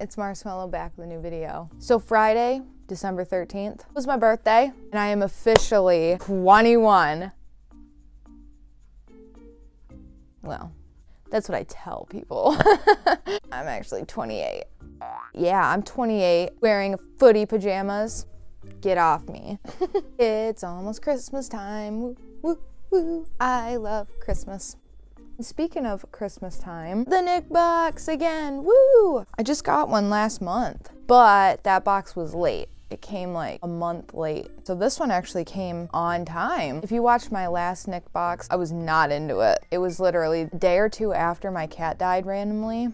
it's Marcemellow back with a new video. So Friday, December 13th was my birthday and I am officially 21. Well, that's what I tell people. I'm actually 28. Yeah, I'm 28 wearing footy pajamas. Get off me. it's almost Christmas time. Woo, woo, woo. I love Christmas. Speaking of Christmas time, the Nick box again, woo! I just got one last month, but that box was late. It came like a month late. So this one actually came on time. If you watched my last Nick box, I was not into it. It was literally a day or two after my cat died randomly.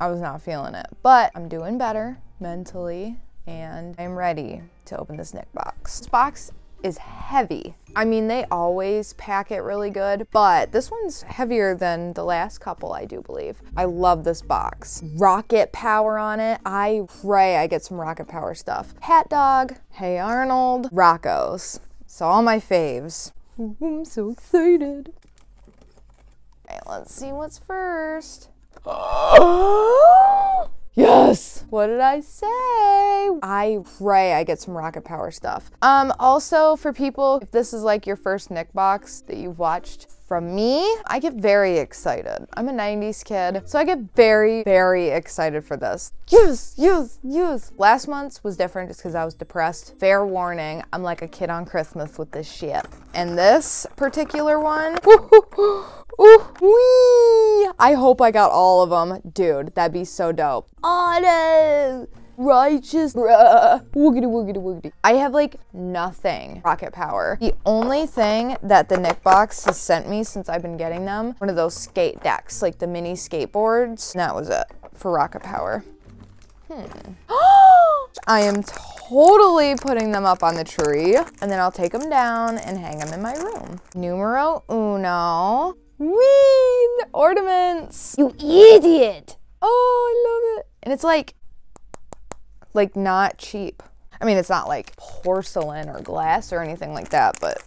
I was not feeling it, but I'm doing better mentally and I'm ready to open this Nick box. This box is heavy. I mean, they always pack it really good, but this one's heavier than the last couple, I do believe. I love this box. Rocket power on it. I pray I get some rocket power stuff. CatDog, Hey Arnold, Rocko's. So all my faves. I'm so excited. Okay, let's see what's first. Yes! What did I say? I pray I get some rocket power stuff. Um, also for people, if this is like your first Nick box that you've watched from me, I get very excited. I'm a 90s kid, so I get very, very excited for this. Yes, yes, yes. Last month's was different just because I was depressed. Fair warning, I'm like a kid on Christmas with this shit. And this particular one, ooh, wee! I hope I got all of them. Dude, that'd be so dope. Otto! righteous, bruh, woogity woogity woogity. I have like nothing rocket power. The only thing that the Nick box has sent me since I've been getting them, one of those skate decks, like the mini skateboards, that was it for rocket power. Hmm. I am totally putting them up on the tree and then I'll take them down and hang them in my room. Numero uno. Whee! Ornaments! You idiot! Oh, I love it. And it's like like not cheap. I mean, it's not like porcelain or glass or anything like that, but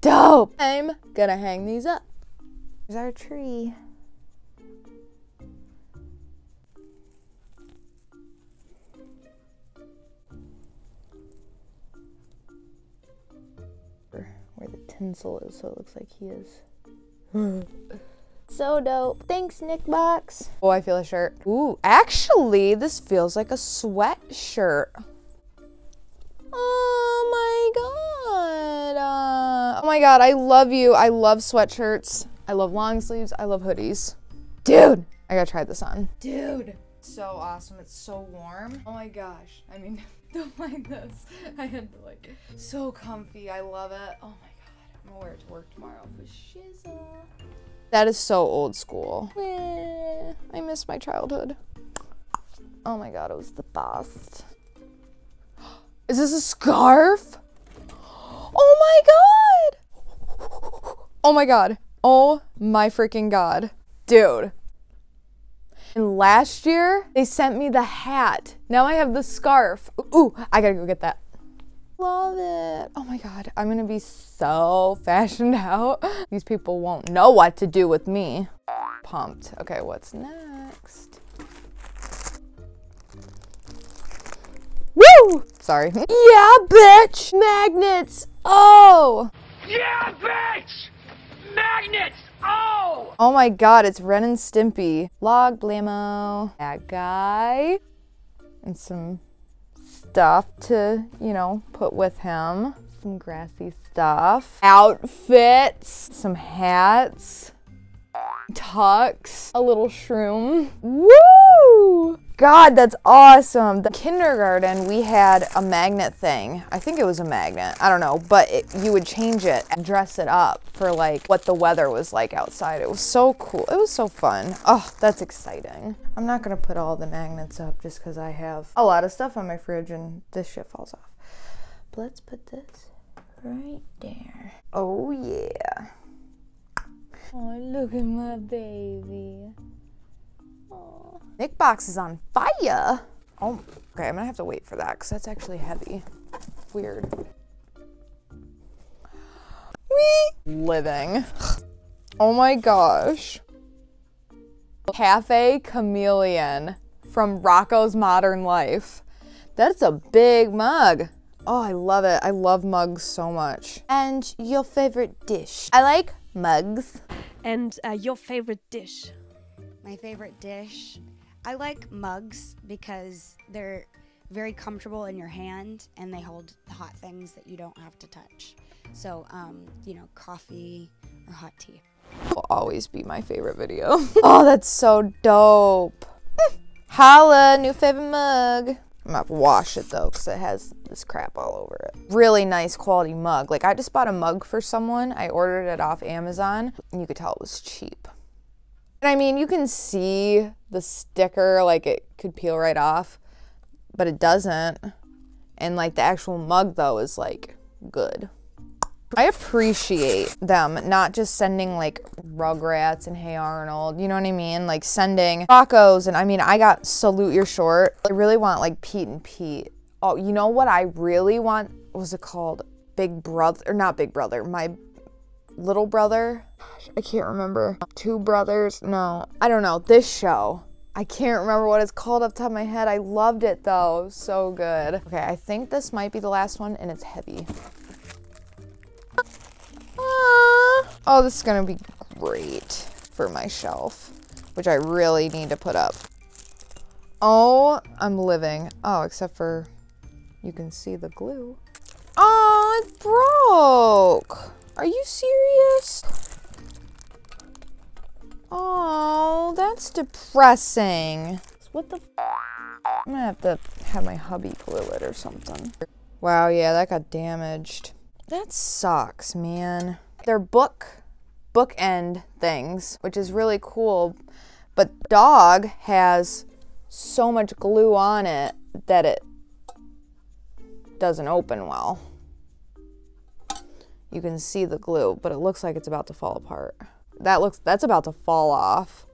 dope. I'm gonna hang these up. There's our tree. Where the tinsel is, so it looks like he is. So dope. Thanks, Nick Box. Oh, I feel a shirt. Ooh, actually, this feels like a sweatshirt. Oh my god. Uh, oh my god, I love you. I love sweatshirts. I love long sleeves. I love hoodies. Dude, I gotta try this on. Dude, so awesome. It's so warm. Oh my gosh. I mean, don't like this. I had to like, it. so comfy. I love it. Oh my gonna wear it to work tomorrow for shizzle. That is so old school. Eh, I miss my childhood. Oh my god, it was the best. Is this a scarf? Oh my god! Oh my god. Oh my freaking god. Dude. And last year, they sent me the hat. Now I have the scarf. Ooh, I gotta go get that. Love it. Oh my God, I'm gonna be so fashioned out. These people won't know what to do with me. Pumped. Okay, what's next? Woo! Sorry. Yeah, bitch! Magnets! Oh! Yeah, bitch! Magnets! Oh! Oh my god, it's Ren and Stimpy. Log Blammo. That guy. And some stuff to, you know, put with him. Some grassy stuff. Outfits. Some hats. Tucks. A little shroom. Woo! God, that's awesome. The kindergarten, we had a magnet thing. I think it was a magnet. I don't know, but it, you would change it and dress it up for like what the weather was like outside. It was so cool. It was so fun. Oh, that's exciting. I'm not gonna put all the magnets up just because I have a lot of stuff on my fridge and this shit falls off. But let's put this right there. Oh yeah. Oh, look at my baby. Nick box is on fire. Oh, okay, I'm gonna have to wait for that because that's actually heavy. Weird. We living. Oh my gosh. Cafe Chameleon from Rocko's Modern Life. That's a big mug. Oh, I love it. I love mugs so much. And your favorite dish? I like mugs. And uh, your favorite dish? My favorite dish. I like mugs because they're very comfortable in your hand and they hold hot things that you don't have to touch. So, um, you know, coffee or hot tea. Will always be my favorite video. oh, that's so dope. Holla, new favorite mug. I'm gonna have to wash it though, because it has this crap all over it. Really nice quality mug. Like, I just bought a mug for someone. I ordered it off Amazon, and you could tell it was cheap. I mean, you can see the sticker, like, it could peel right off, but it doesn't. And, like, the actual mug, though, is, like, good. I appreciate them not just sending like Rugrats and Hey Arnold, you know what I mean? Like sending tacos and I mean I got Salute Your Short. I really want like Pete and Pete. Oh, you know what I really want? What was it called? Big Brother or not Big Brother, my little brother. I can't remember. Two brothers. No, I don't know. This show. I can't remember what it's called off the top of my head. I loved it though. So good. Okay, I think this might be the last one and it's heavy. Ah. Oh, this is gonna be great for my shelf, which I really need to put up. Oh, I'm living. Oh, except for you can see the glue. Oh, it broke. Are you serious? Oh, that's depressing. What the? I'm gonna have to have my hubby glue it or something. Wow, yeah, that got damaged. That sucks, man. They're book bookend things, which is really cool. But dog has so much glue on it that it doesn't open well. You can see the glue, but it looks like it's about to fall apart. That looks that's about to fall off.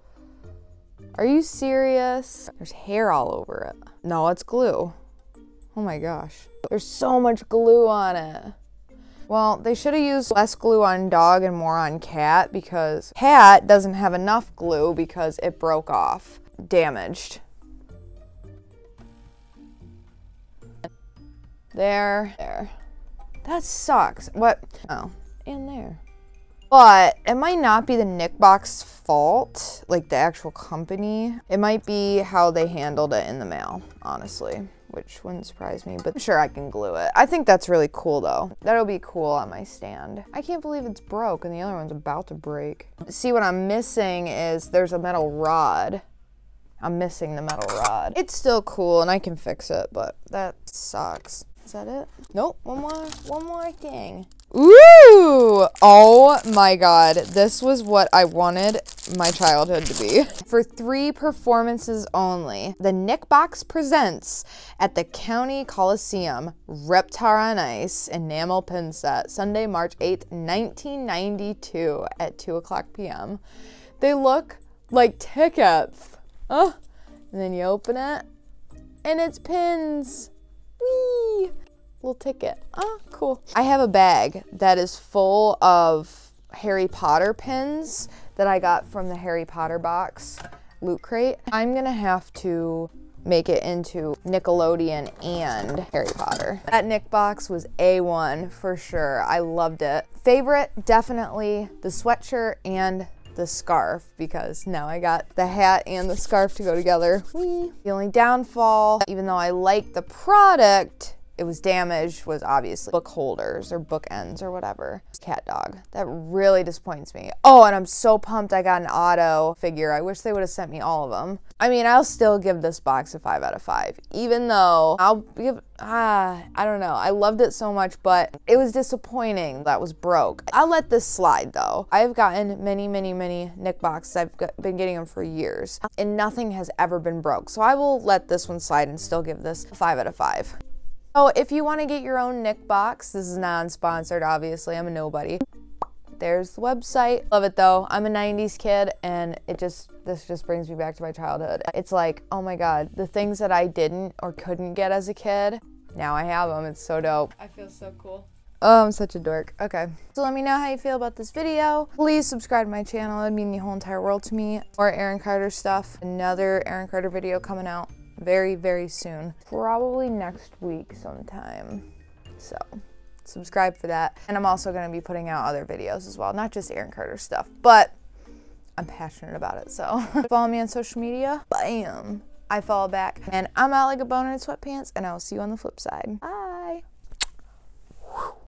Are you serious? There's hair all over it. No, it's glue. Oh my gosh. There's so much glue on it. Well, they should have used less glue on dog and more on cat because cat doesn't have enough glue because it broke off, damaged. There, there. That sucks. What? Oh, in there. But it might not be the Nickbox fault, like the actual company. It might be how they handled it in the mail, honestly which wouldn't surprise me, but I'm sure I can glue it. I think that's really cool though. That'll be cool on my stand. I can't believe it's broke and the other one's about to break. See what I'm missing is there's a metal rod. I'm missing the metal rod. It's still cool and I can fix it, but that sucks. Is that it? Nope, one more, one more thing. Ooh! Oh my god. This was what I wanted my childhood to be. For three performances only, the Nick Box presents at the County Coliseum Reptar on Ice enamel pin set, Sunday, March 8th, 1992 at 2 o'clock p.m. They look like tickets. Oh, and then you open it, and it's pins. Whee! Little ticket. Oh, cool. I have a bag that is full of Harry Potter pins that I got from the Harry Potter box loot crate. I'm gonna have to make it into Nickelodeon and Harry Potter. That Nick box was A1 for sure. I loved it. Favorite, definitely the sweatshirt and the scarf because now I got the hat and the scarf to go together. Whee. The only downfall, even though I like the product, it was damaged was obviously book holders or book ends or whatever. Cat dog. That really disappoints me. Oh, and I'm so pumped I got an Otto figure. I wish they would have sent me all of them. I mean, I'll still give this box a 5 out of 5, even though I'll give, ah, I don't know. I loved it so much, but it was disappointing that was broke. I'll let this slide though. I've gotten many, many, many Nick boxes. I've got, been getting them for years, and nothing has ever been broke. So I will let this one slide and still give this a 5 out of 5. Oh, if you want to get your own Nick box, this is non-sponsored, obviously. I'm a nobody. There's the website. Love it though. I'm a 90s kid and it just, this just brings me back to my childhood. It's like, oh my God, the things that I didn't or couldn't get as a kid, now I have them. It's so dope. I feel so cool. Oh, I'm such a dork. Okay. So let me know how you feel about this video. Please subscribe to my channel. It'd mean the whole entire world to me. Or Aaron Carter stuff. Another Aaron Carter video coming out very, very soon. Probably next week sometime. So subscribe for that. And I'm also going to be putting out other videos as well, not just Aaron Carter stuff, but I'm passionate about it. So follow me on social media. Bam. I follow back. And I'm out like a boner in sweatpants, and I will see you on the flip side. Bye.